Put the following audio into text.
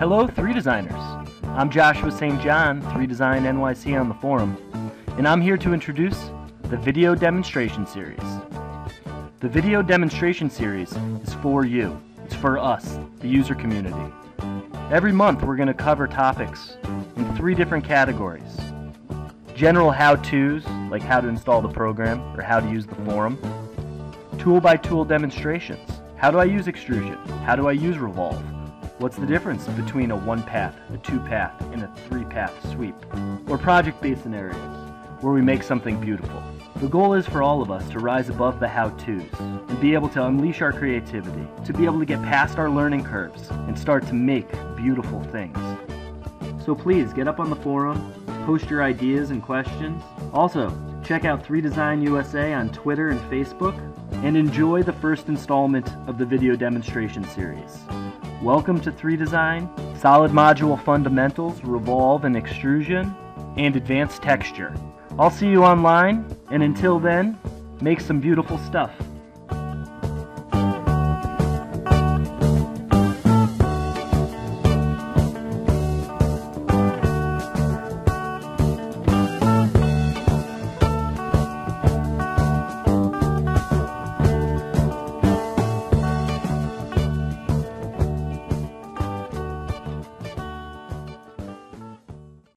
Hello, 3 designers. I'm Joshua St. John, 3 Design NYC on the forum, and I'm here to introduce the Video Demonstration Series. The Video Demonstration Series is for you. It's for us, the user community. Every month we're going to cover topics in three different categories. General how-tos, like how to install the program or how to use the forum. Tool-by-tool demonstrations. How do I use extrusion? How do I use revolve? What's the difference between a one-path, a two-path, and a three-path sweep? Or project-based scenarios, where we make something beautiful. The goal is for all of us to rise above the how-tos and be able to unleash our creativity, to be able to get past our learning curves and start to make beautiful things. So please get up on the forum, post your ideas and questions. Also, check out 3Design USA on Twitter and Facebook, and enjoy the first installment of the video demonstration series. Welcome to 3Design, Solid Module Fundamentals, Revolve and Extrusion, and Advanced Texture. I'll see you online, and until then, make some beautiful stuff.